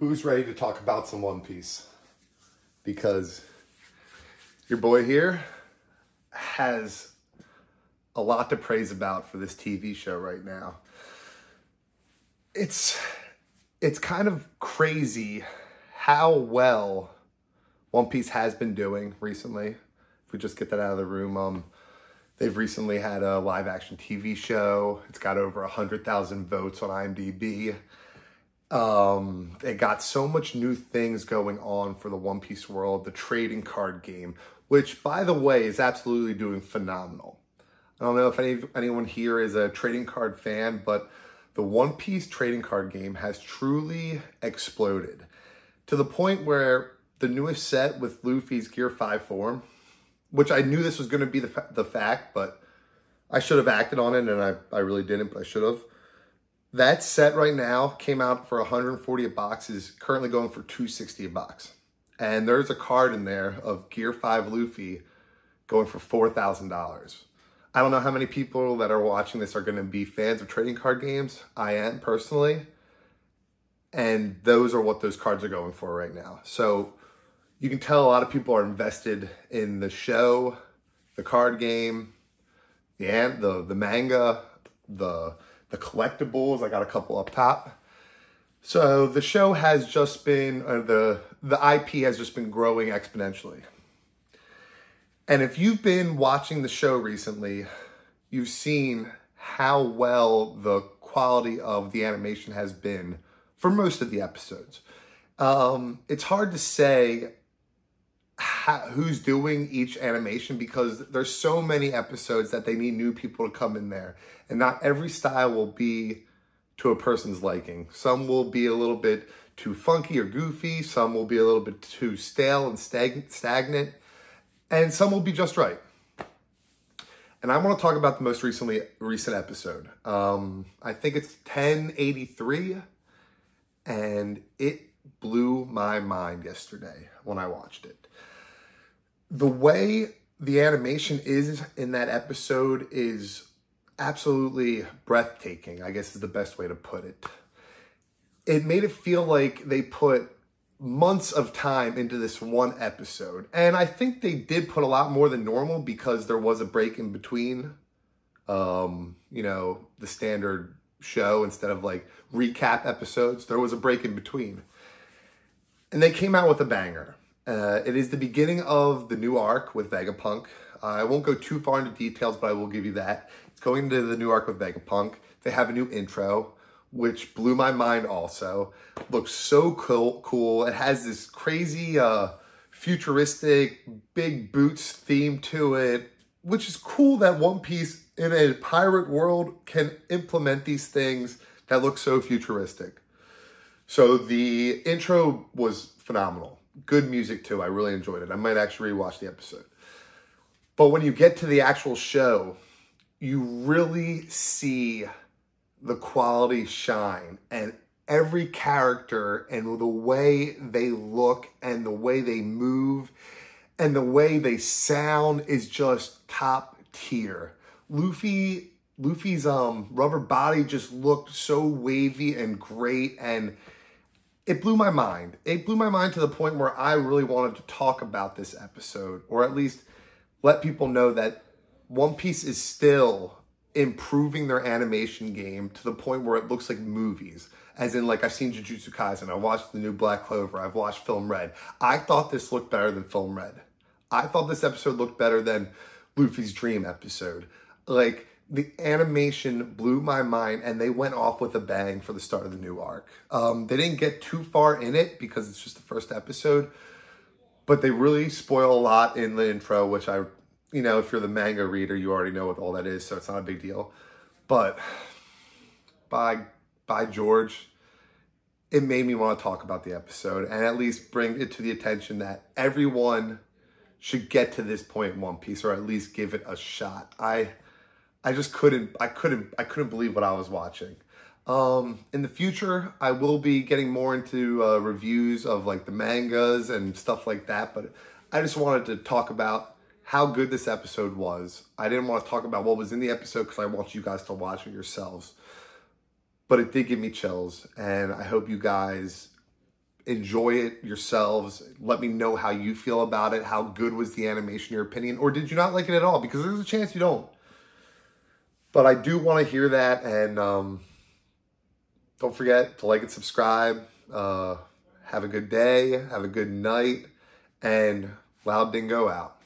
who's ready to talk about some One Piece? Because your boy here has a lot to praise about for this TV show right now. It's it's kind of crazy how well One Piece has been doing recently. If we just get that out of the room, um, they've recently had a live action TV show. It's got over 100,000 votes on IMDb. Um, it got so much new things going on for the One Piece world, the trading card game, which by the way is absolutely doing phenomenal. I don't know if any anyone here is a trading card fan, but the One Piece trading card game has truly exploded to the point where the newest set with Luffy's Gear 5 form, which I knew this was going to be the, fa- the fact, but I should have acted on it and I, I really didn't, but I should have. That set right now came out for 140 a box, is currently going for 260 a box. And there's a card in there of Gear 5 Luffy going for $4,000. I don't know how many people that are watching this are going to be fans of trading card games. I am personally. And those are what those cards are going for right now. So you can tell a lot of people are invested in the show, the card game, the the the manga, the the collectibles. I got a couple up top. So the show has just been uh, the the IP has just been growing exponentially. And if you've been watching the show recently, you've seen how well the quality of the animation has been for most of the episodes. Um, it's hard to say who's doing each animation because there's so many episodes that they need new people to come in there. And not every style will be to a person's liking. Some will be a little bit too funky or goofy. Some will be a little bit too stale and stag- stagnant. And some will be just right. And i want to talk about the most recently recent episode. Um, i think it's 1083 and it blew my mind yesterday when i watched it the way the animation is in that episode is absolutely breathtaking, I guess is the best way to put it. It made it feel like they put months of time into this one episode. And I think they did put a lot more than normal because there was a break in between um, you know, the standard show instead of like recap episodes. There was a break in between. And they came out with a banger. Uh, it is the beginning of the new arc with Vegapunk. Uh, I won't go too far into details, but I will give you that. It's going into the new arc with Vegapunk. They have a new intro, which blew my mind also. Looks so cool. cool. It has this crazy uh, futuristic big boots theme to it, which is cool that One Piece in a pirate world can implement these things that look so futuristic. So the intro was phenomenal good music too. I really enjoyed it. I might actually rewatch the episode. But when you get to the actual show, you really see the quality shine and every character and the way they look and the way they move and the way they sound is just top tier. Luffy Luffy's um rubber body just looked so wavy and great and it blew my mind. It blew my mind to the point where I really wanted to talk about this episode, or at least let people know that One Piece is still improving their animation game to the point where it looks like movies. As in, like, I've seen Jujutsu Kaisen, I watched the new Black Clover, I've watched Film Red. I thought this looked better than Film Red. I thought this episode looked better than Luffy's Dream episode. Like, the animation blew my mind and they went off with a bang for the start of the new arc. Um, they didn't get too far in it because it's just the first episode, but they really spoil a lot in the intro, which I, you know, if you're the manga reader, you already know what all that is, so it's not a big deal. But by by George, it made me want to talk about the episode and at least bring it to the attention that everyone should get to this point in One Piece or at least give it a shot. I I just couldn't, I couldn't, I couldn't believe what I was watching. Um, in the future, I will be getting more into uh, reviews of like the mangas and stuff like that, but I just wanted to talk about how good this episode was. I didn't want to talk about what was in the episode because I want you guys to watch it yourselves. But it did give me chills, and I hope you guys enjoy it yourselves. Let me know how you feel about it. How good was the animation, your opinion? Or did you not like it at all? Because there's a chance you don't. But I do want to hear that. And um, don't forget to like and subscribe. Uh, have a good day. Have a good night. And Loud Dingo out.